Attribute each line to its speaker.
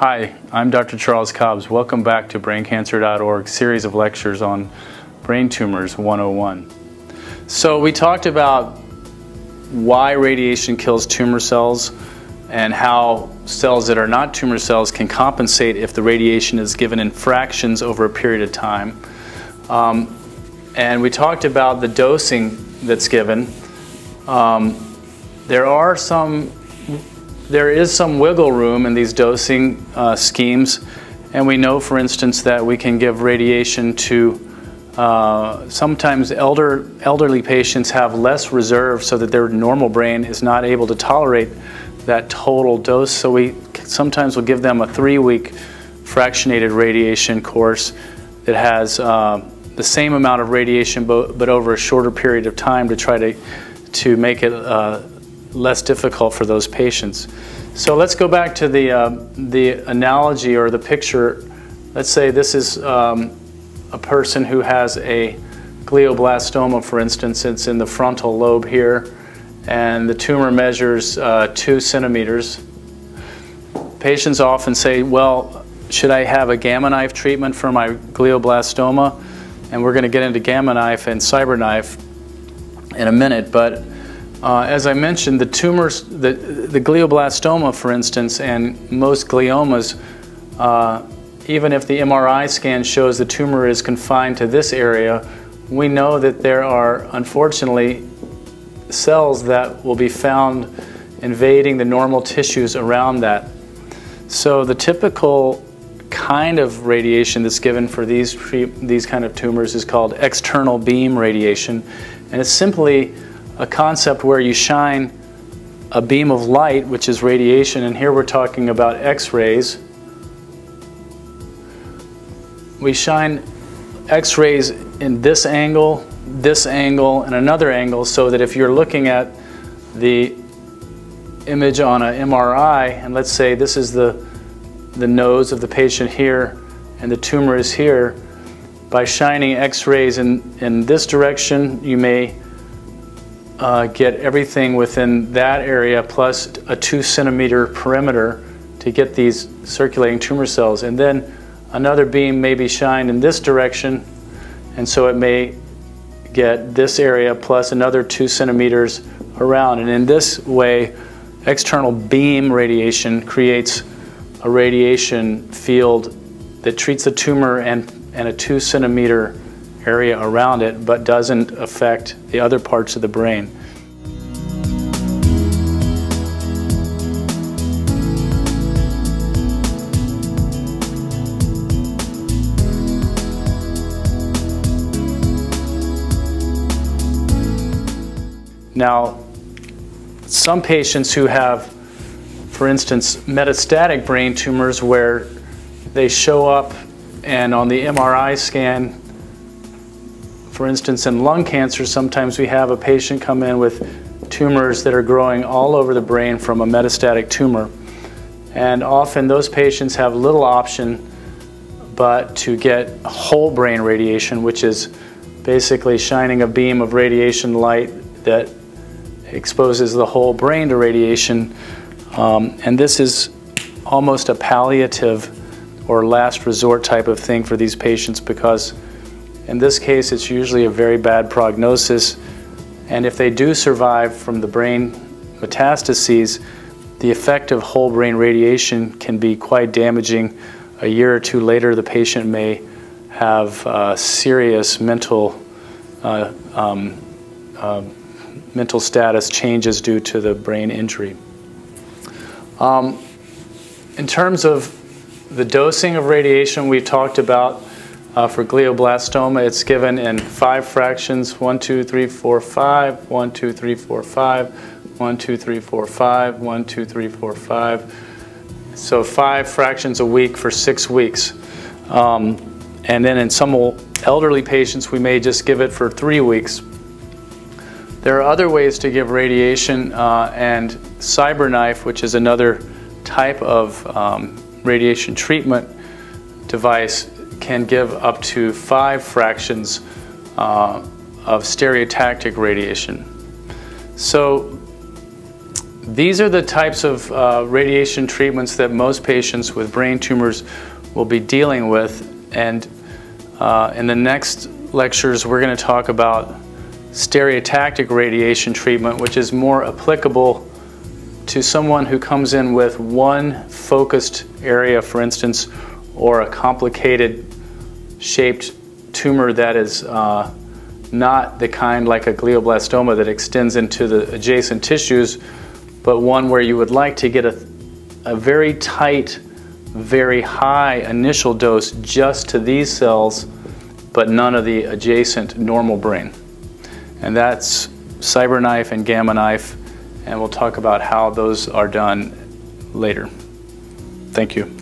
Speaker 1: Hi, I'm Dr. Charles Cobbs. Welcome back to BrainCancer.org series of lectures on brain tumors 101. So we talked about why radiation kills tumor cells and how cells that are not tumor cells can compensate if the radiation is given in fractions over a period of time. Um, and we talked about the dosing that's given. Um, there are some there is some wiggle room in these dosing uh, schemes, and we know, for instance, that we can give radiation to uh, sometimes elder, elderly patients have less reserve so that their normal brain is not able to tolerate that total dose. So we sometimes will give them a three-week fractionated radiation course that has uh, the same amount of radiation but, but, over a shorter period of time to try to, to make it uh, less difficult for those patients. So let's go back to the, uh, the analogy or the picture. Let's say this is um, a person who has a glioblastoma, for instance. It's in the frontal lobe here, and the tumor measures uh, two centimeters. Patients often say, well, should I have a gamma knife treatment for my glioblastoma? And we're going to get into gamma knife and CyberKnife in a minute, but uh, as I mentioned, the tumors, the, the glioblastoma, for instance, and most gliomas, uh, even if the MRI scan shows the tumor is confined to this area, we know that there are, unfortunately, cells that will be found invading the normal tissues around that. So the typical kind of radiation that's given for these, these kind of tumors is called external beam radiation, and it's simply a concept where you shine a beam of light, which is radiation, and here we're talking about X-rays. We shine X-rays in this angle, this angle, and another angle so that if you're looking at the image on an MRI, and let's say this is the, the nose of the patient here, and the tumor is here, by shining X-rays in, in this direction, you may uh, get everything within that area plus a two centimeter perimeter to get these circulating tumor cells. And then another beam may be shined in this direction, and so it may get this area plus another two centimeters around. And in this way, external beam radiation creates a radiation field that treats the tumor and, and a two centimeter area around it, but doesn't affect the other parts of the brain. Now, some patients who have, for instance, metastatic brain tumors where they show up and on the MRI scan for instance, in lung cancer, sometimes we have a patient come in with tumors that are growing all over the brain from a metastatic tumor. And often those patients have little option but to get whole brain radiation, which is basically shining a beam of radiation light that exposes the whole brain to radiation. Um, and this is almost a palliative or last resort type of thing for these patients because in this case, it's usually a very bad prognosis. And if they do survive from the brain metastases, the effect of whole brain radiation can be quite damaging. A year or two later, the patient may have uh, serious mental uh, um, uh, mental status changes due to the brain injury. Um, in terms of the dosing of radiation, we've talked about uh, for glioblastoma, it's given in five fractions, one, two, three, four, five, one, two, three, four, five, one, two, three, four, five, one, two, three, four, five. So five fractions a week for six weeks. Um, and then in some elderly patients, we may just give it for three weeks. There are other ways to give radiation, uh, and CyberKnife, which is another type of um, radiation treatment device, can give up to five fractions uh, of stereotactic radiation. So These are the types of uh, radiation treatments that most patients with brain tumors will be dealing with. And uh, in the next lectures, we're going to talk about stereotactic radiation treatment, which is more applicable to someone who comes in with one focused area, for instance, or a complicated shaped tumor that is uh, not the kind like a glioblastoma that extends into the adjacent tissues, but one where you would like to get a, a very tight, very high initial dose just to these cells, but none of the adjacent normal brain. And that's CyberKnife and Gamma Knife, and we'll talk about how those are done later. Thank you.